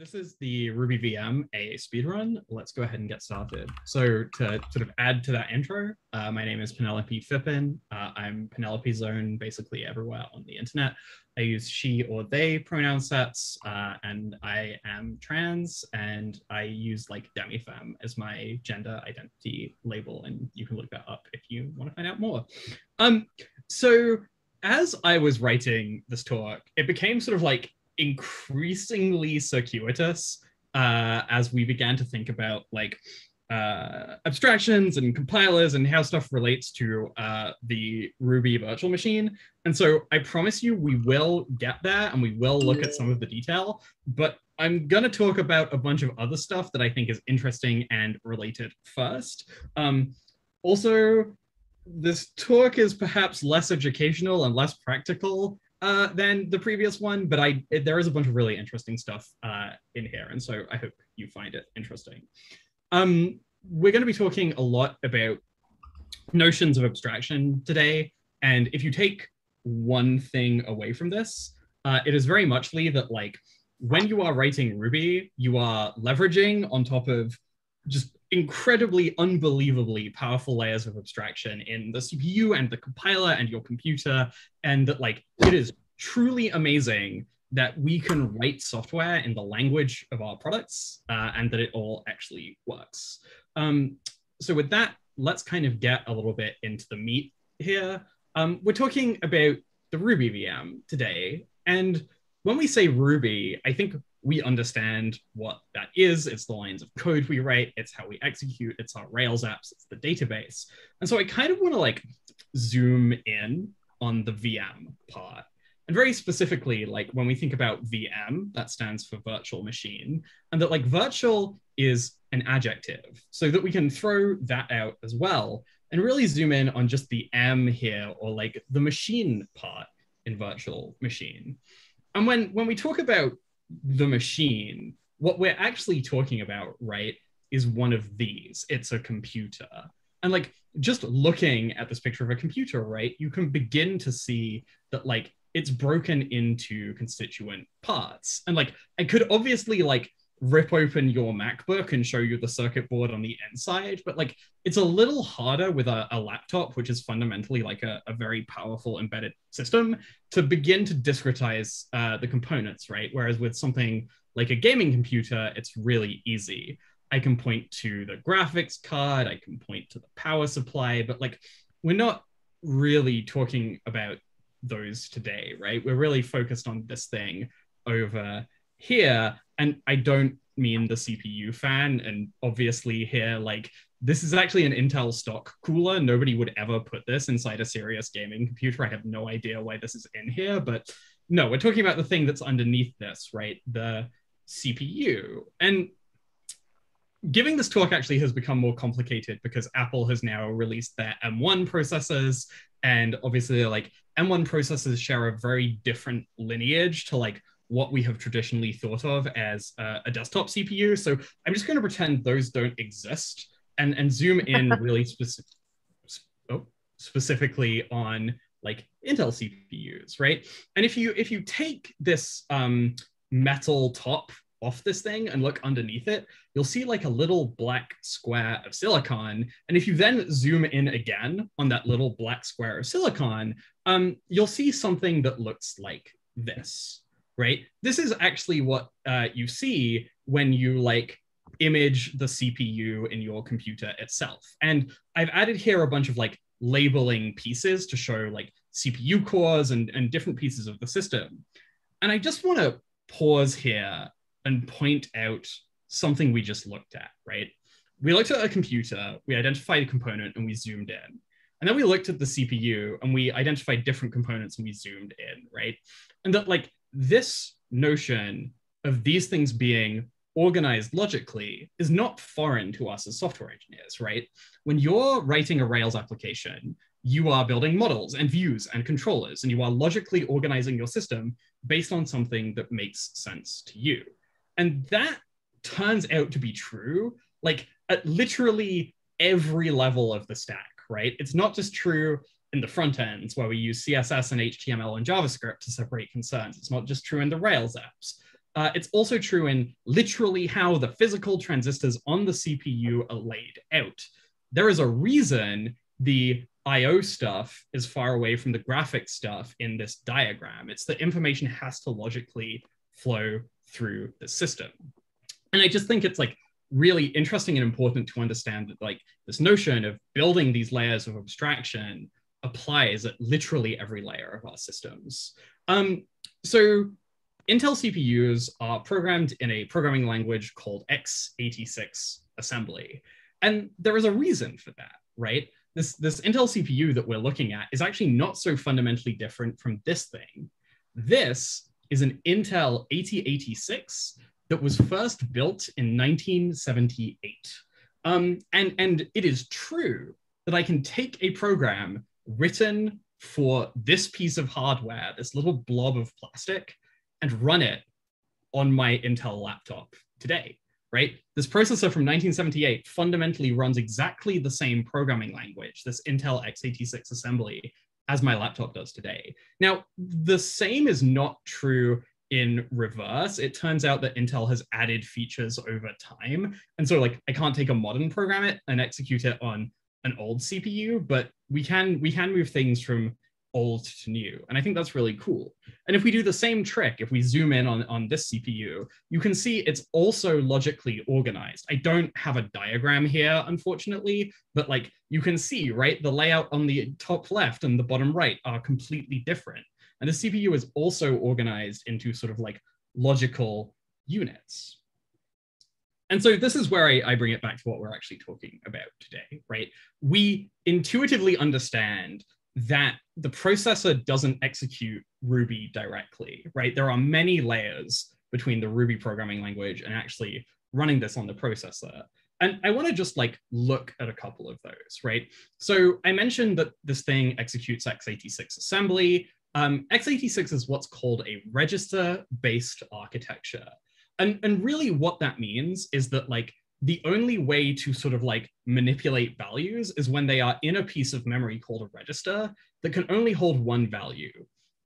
This is the Ruby VM a speedrun. Let's go ahead and get started. So to sort of add to that intro, uh, my name is Penelope Phippen. Uh, I'm Penelope Zone basically everywhere on the internet. I use she or they pronoun sets, uh, and I am trans, and I use like demifemme as my gender identity label, and you can look that up if you want to find out more. Um, so as I was writing this talk, it became sort of like increasingly circuitous uh, as we began to think about like uh, abstractions and compilers and how stuff relates to uh, the Ruby virtual machine. And so I promise you we will get there and we will look at some of the detail, but I'm going to talk about a bunch of other stuff that I think is interesting and related first. Um, also, this talk is perhaps less educational and less practical uh, than the previous one, but I it, there is a bunch of really interesting stuff uh, in here, and so I hope you find it interesting. Um, we're going to be talking a lot about notions of abstraction today, and if you take one thing away from this, uh, it is very muchly that like when you are writing Ruby, you are leveraging on top of just incredibly, unbelievably powerful layers of abstraction in the CPU and the compiler and your computer. And that, like, it is truly amazing that we can write software in the language of our products uh, and that it all actually works. Um, so, with that, let's kind of get a little bit into the meat here. Um, we're talking about the Ruby VM today. And when we say Ruby, I think we understand what that is. It's the lines of code we write, it's how we execute, it's our Rails apps, it's the database. And so I kind of want to like zoom in on the VM part. And very specifically, like when we think about VM, that stands for virtual machine, and that like virtual is an adjective, so that we can throw that out as well and really zoom in on just the M here or like the machine part in virtual machine. And when when we talk about the machine, what we're actually talking about, right, is one of these. It's a computer. And like just looking at this picture of a computer, right, you can begin to see that like it's broken into constituent parts. And like I could obviously like rip open your MacBook and show you the circuit board on the inside, but like it's a little harder with a, a laptop, which is fundamentally like a, a, very powerful embedded system, to begin to discretize uh, the components, right? Whereas with something like a gaming computer, it's really easy. I can point to the graphics card, I can point to the power supply, but like we're not really talking about those today, right? We're really focused on this thing over here and i don't mean the cpu fan and obviously here like this is actually an intel stock cooler. Nobody would ever put this inside a serious gaming computer. I have no idea why this is in here but no we're talking about the thing that's underneath this right? The cpu and giving this talk actually has become more complicated because apple has now released their m1 processors and obviously like m1 processors share a very different lineage to like what we have traditionally thought of as uh, a desktop CPU. So I'm just going to pretend those don't exist and, and zoom in really specific, oh, specifically on like Intel CPUs, right? And if you if you take this um, metal top off this thing and look underneath it, you'll see like a little black square of silicon. And if you then zoom in again on that little black square of silicon, um, you'll see something that looks like this right? This is actually what uh, you see when you like image the CPU in your computer itself. And I've added here a bunch of like labeling pieces to show like CPU cores and, and different pieces of the system. And I just want to pause here and point out something we just looked at, right? We looked at a computer, we identified a component and we zoomed in. And then we looked at the CPU and we identified different components and we zoomed in, right? And that like this notion of these things being organized logically is not foreign to us as software engineers, right? When you're writing a Rails application, you are building models and views and controllers, and you are logically organizing your system based on something that makes sense to you. And that turns out to be true, like at literally every level of the stack, right? It's not just true in the front ends where we use CSS and HTML and JavaScript to separate concerns. It's not just true in the Rails apps. uh, it's also true in literally how the physical transistors on the CPU are laid out. There is a reason the IO stuff is far away from the graphic stuff in this diagram. It's that information has to logically flow through the system. And I just think it's like really interesting and important to understand that like this notion of building these layers of abstraction applies at literally every layer of our systems. Um, so Intel CPUs are programmed in a programming language called x86 assembly. And there is a reason for that, right? This, this Intel CPU that we're looking at is actually not so fundamentally different from this thing. This is an Intel 8086 that was first built in 1978. Um, and, and it is true that I can take a program written for this piece of hardware, this little blob of plastic, and run it on my Intel laptop today, right? This processor from 1978 fundamentally runs exactly the same programming language, this Intel x86 assembly, as my laptop does today. Now, the same is not true in reverse. It turns out that Intel has added features over time. And so like I can't take a modern program it and execute it on an old CPU, but we can we can move things from old to new. And I think that's really cool. And if we do the same trick, if we zoom in on, on this CPU, you can see it's also logically organized. I don't have a diagram here, unfortunately, but like you can see, right, the layout on the top left and the bottom right are completely different. And the CPU is also organized into sort of like logical units. And so this is where I, I, bring it back to what we're actually talking about today, right? We intuitively understand that the processor doesn't execute Ruby directly, right? There are many layers between the Ruby programming language and actually running this on the processor. And I want to just like look at a couple of those, right? So I mentioned that this thing executes x86 assembly. Um, x86 is what's called a register-based architecture. And, and really what that means is that like the only way to sort of like manipulate values is when they are in a piece of memory called a register that can only hold one value.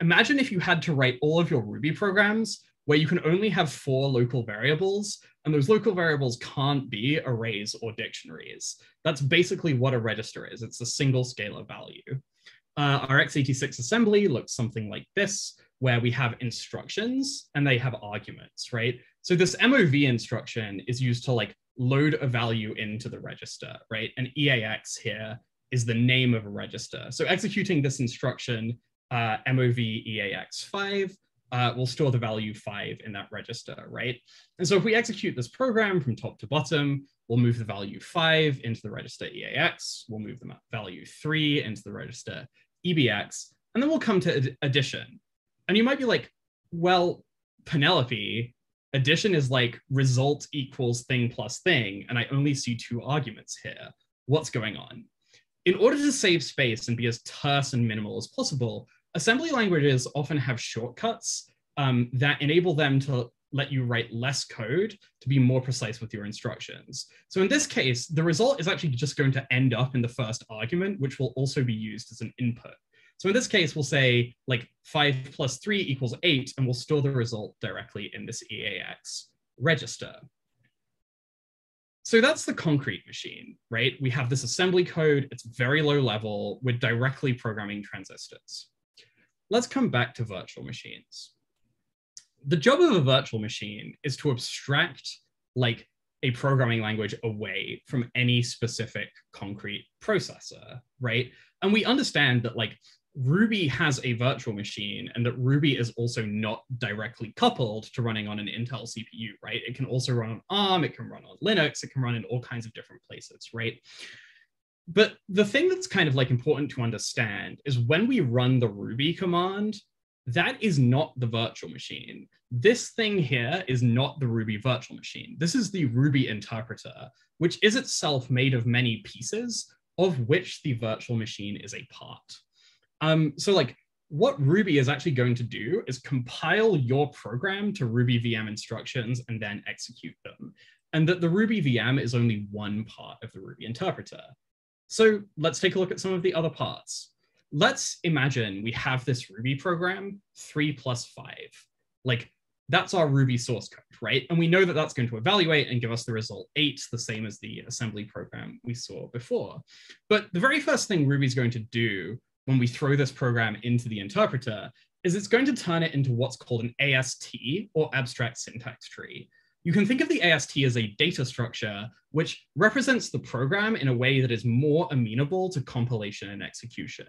Imagine if you had to write all of your Ruby programs where you can only have four local variables, and those local variables can't be arrays or dictionaries. That's basically what a register is. It's a single scalar value. Uh, our x86 assembly looks something like this, where we have instructions and they have arguments, right? So this MOV instruction is used to like load a value into the register, right? And EAX here is the name of a register. So executing this instruction, uh, MOV EAX5, uh, will store the value five in that register, right? And so if we execute this program from top to bottom, we'll move the value five into the register EAX, we'll move the value three into the register EBX, and then we'll come to ad addition. And you might be like, well, Penelope, addition is like result equals thing plus thing, and I only see two arguments here. What's going on? In order to save space and be as terse and minimal as possible, assembly languages often have shortcuts um, that enable them to let you write less code to be more precise with your instructions. So in this case, the result is actually just going to end up in the first argument, which will also be used as an input. So in this case, we'll say like five plus three equals eight, and we'll store the result directly in this EAX register. So that's the concrete machine, right? We have this assembly code, it's very low level, we're directly programming transistors. Let's come back to virtual machines. The job of a virtual machine is to abstract like a programming language away from any specific concrete processor, right? And we understand that like Ruby has a virtual machine and that Ruby is also not directly coupled to running on an Intel CPU, right? It can also run on ARM, it can run on Linux, it can run in all kinds of different places, right? But the thing that's kind of like important to understand is when we run the Ruby command, that is not the virtual machine. This thing here is not the Ruby virtual machine. This is the Ruby interpreter, which is itself made of many pieces, of which the virtual machine is a part. Um, so like what Ruby is actually going to do is compile your program to Ruby VM instructions and then execute them. And that the Ruby VM is only one part of the Ruby interpreter. So let's take a look at some of the other parts. Let's imagine we have this Ruby program, three plus five. Like that's our Ruby source code, right? And we know that that's going to evaluate and give us the result eight, the same as the assembly program we saw before. But the very first thing Ruby is going to do when we throw this program into the interpreter is it's going to turn it into what's called an AST or abstract syntax tree. You can think of the AST as a data structure which represents the program in a way that is more amenable to compilation and execution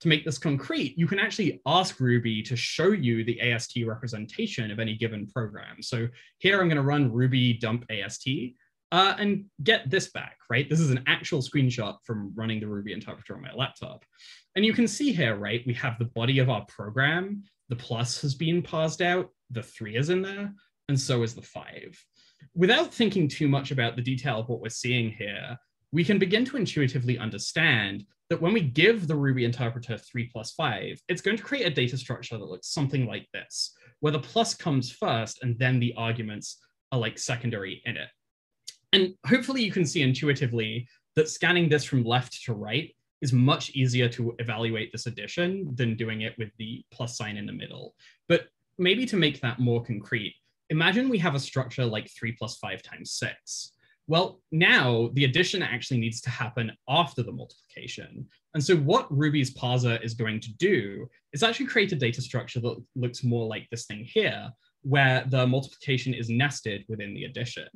to make this concrete, you can actually ask Ruby to show you the AST representation of any given program. So here I'm going to run ruby dump AST uh, and get this back, right? This is an actual screenshot from running the Ruby interpreter on my laptop. And you can see here, right, we have the body of our program. The plus has been parsed out, the three is in there, and so is the five. Without thinking too much about the detail of what we're seeing here, we can begin to intuitively understand that when we give the Ruby interpreter 3 plus 5, it's going to create a data structure that looks something like this, where the plus comes first and then the arguments are like secondary in it. And hopefully you can see intuitively that scanning this from left to right is much easier to evaluate this addition than doing it with the plus sign in the middle. But maybe to make that more concrete, imagine we have a structure like 3 plus 5 times 6 well, now the addition actually needs to happen after the multiplication. And so what Ruby's parser is going to do is actually create a data structure that looks more like this thing here, where the multiplication is nested within the addition.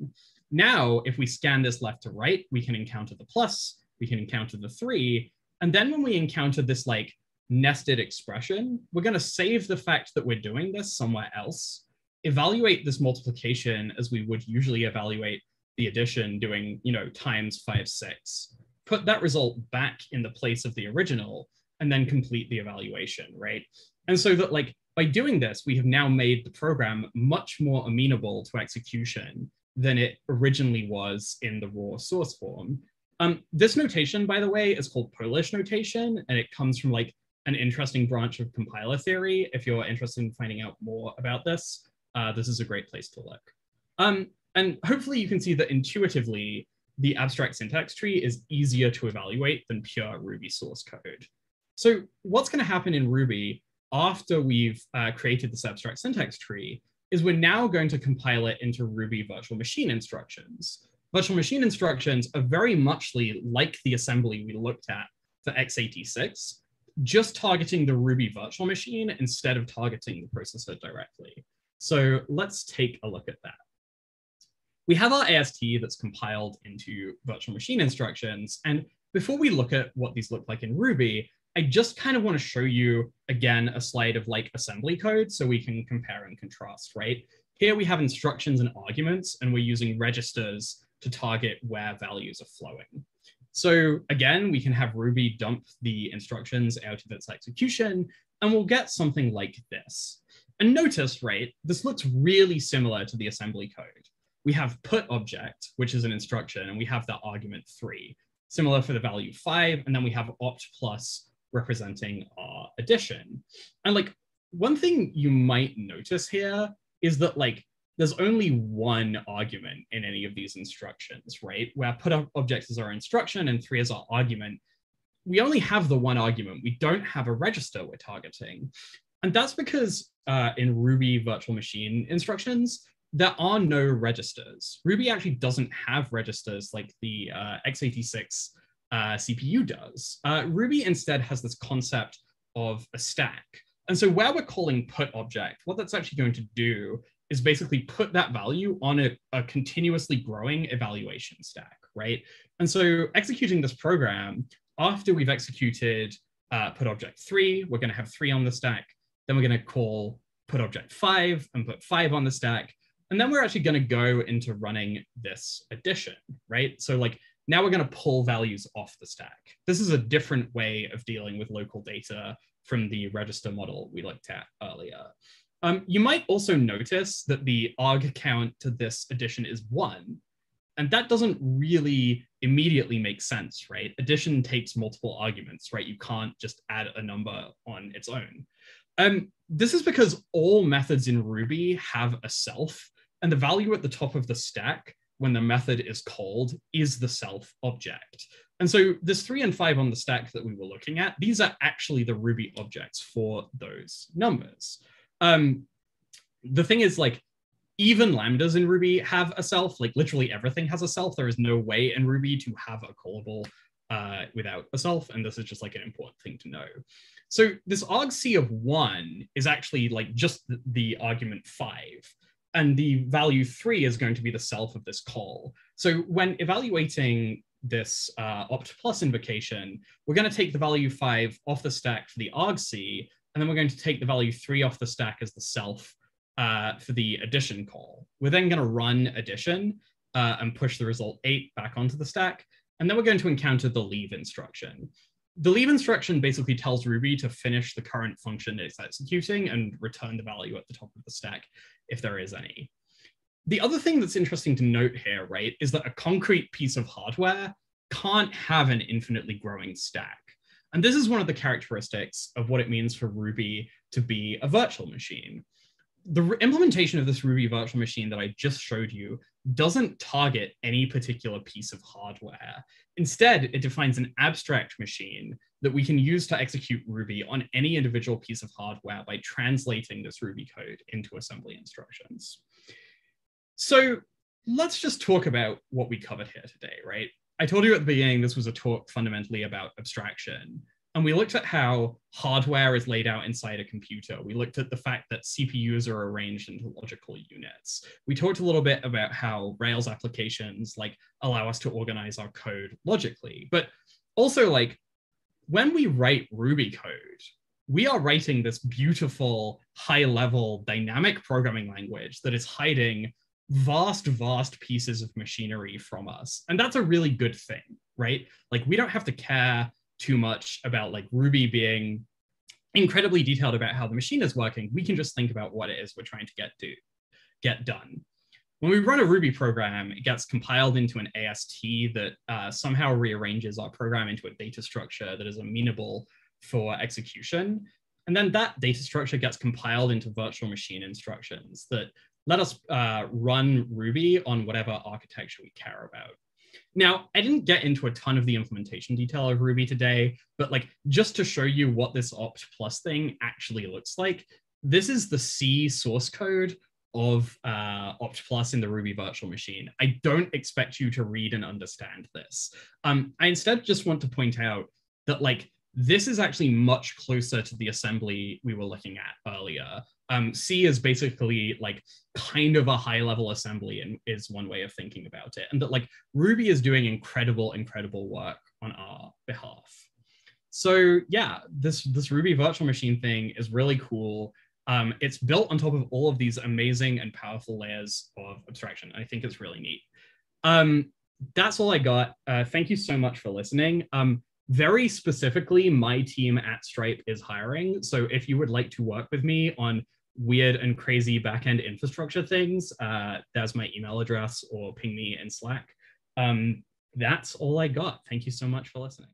Now, if we scan this left to right, we can encounter the plus, we can encounter the three, and then when we encounter this like nested expression, we're gonna save the fact that we're doing this somewhere else, evaluate this multiplication as we would usually evaluate the addition doing, you know, times five, six, put that result back in the place of the original and then complete the evaluation, right? And so that like by doing this, we have now made the program much more amenable to execution than it originally was in the raw source form. Um, this notation, by the way, is called Polish notation, and it comes from like an interesting branch of compiler theory. If you're interested in finding out more about this, uh, this is a great place to look. Um, and hopefully you can see that intuitively, the abstract syntax tree is easier to evaluate than pure Ruby source code. So what's going to happen in Ruby after we've uh, created this abstract syntax tree is we're now going to compile it into Ruby virtual machine instructions. Virtual machine instructions are very muchly like the assembly we looked at for x86, just targeting the Ruby virtual machine instead of targeting the processor directly. So let's take a look at that we have our AST that's compiled into virtual machine instructions. And before we look at what these look like in Ruby, I just kind of want to show you again a slide of like assembly code so we can compare and contrast, right? Here we have instructions and arguments, and we're using registers to target where values are flowing. So again, we can have Ruby dump the instructions out of its execution, and we'll get something like this. And notice, right, this looks really similar to the assembly code we have put object, which is an instruction, and we have the argument three, similar for the value five, and then we have opt plus representing our addition. And like one thing you might notice here is that like there's only one argument in any of these instructions, right? Where put objects is our instruction and three is our argument. We only have the one argument. We don't have a register we're targeting. And that's because uh, in Ruby virtual machine instructions, there are no registers. Ruby actually doesn't have registers like the uh, x86 uh, CPU does. Uh, Ruby instead has this concept of a stack. And so where we're calling put object, what that's actually going to do is basically put that value on a, a continuously growing evaluation stack, right? And so executing this program, after we've executed uh, put object three, we're gonna have three on the stack. Then we're gonna call put object five and put five on the stack. And then we're actually going to go into running this addition, right? So like now we're going to pull values off the stack. This is a different way of dealing with local data from the register model we looked at earlier. Um, you might also notice that the arg count to this addition is one, and that doesn't really immediately make sense, right? Addition takes multiple arguments, right? You can't just add a number on its own. Um, this is because all methods in Ruby have a self, and the value at the top of the stack when the method is called is the self object. And so this three and five on the stack that we were looking at, these are actually the Ruby objects for those numbers. Um, the thing is like even lambdas in Ruby have a self. Like literally everything has a self. There is no way in Ruby to have a callable uh, without a self, and this is just like an important thing to know. So this argc of one is actually like just the, the argument five, and the value three is going to be the self of this call. So when evaluating this uh, opt plus invocation, we're going to take the value five off the stack for the argc, and then we're going to take the value three off the stack as the self uh, for the addition call. We're then going to run addition uh, and push the result eight back onto the stack. And then we're going to encounter the leave instruction. The leave instruction basically tells Ruby to finish the current function it's executing and return the value at the top of the stack if there is any. The other thing that's interesting to note here, right, is that a concrete piece of hardware can't have an infinitely growing stack. And this is one of the characteristics of what it means for Ruby to be a virtual machine the re- implementation of this Ruby virtual machine that I just showed you doesn't target any particular piece of hardware. Instead, it defines an abstract machine that we can use to execute Ruby on any individual piece of hardware by translating this Ruby code into assembly instructions. So let's just talk about what we covered here today, right? I told you at the beginning this was a talk fundamentally about abstraction. And we looked at how hardware is laid out inside a computer. We looked at the fact that CPUs are arranged into logical units. We talked a little bit about how Rails applications like allow us to organize our code logically. But also like when we write Ruby code, we are writing this beautiful high level dynamic programming language that is hiding vast, vast pieces of machinery from us. And that's a really good thing, right? Like we don't have to care too much about like Ruby being incredibly detailed about how the machine is working. We can just think about what it is we're trying to get do get done. When we run a Ruby program, it gets compiled into an AST that uh, somehow rearranges our program into a data structure that is amenable for execution. And then that data structure gets compiled into virtual machine instructions that let us uh, run Ruby on whatever architecture we care about. Now, I didn't get into a ton of the implementation detail of Ruby today, but like just to show you what this opt plus thing actually looks like, this is the C source code of uh, opt plus in the Ruby virtual machine. I don't expect you to read and understand this. Um, I instead just want to point out that like this is actually much closer to the assembly we were looking at earlier. Um, C is basically like kind of a high level assembly and is one way of thinking about it. And that like Ruby is doing incredible, incredible work on our behalf. So yeah, this, this Ruby virtual machine thing is really cool. Um, it's built on top of all of these amazing and powerful layers of abstraction. I think it's really neat. Um, that's all I got. Uh, thank you so much for listening. Um, very specifically, my team at Stripe is hiring. So if you would like to work with me on weird and crazy backend infrastructure things, uh, that's my email address or ping me in Slack. Um, that's all I got. Thank you so much for listening.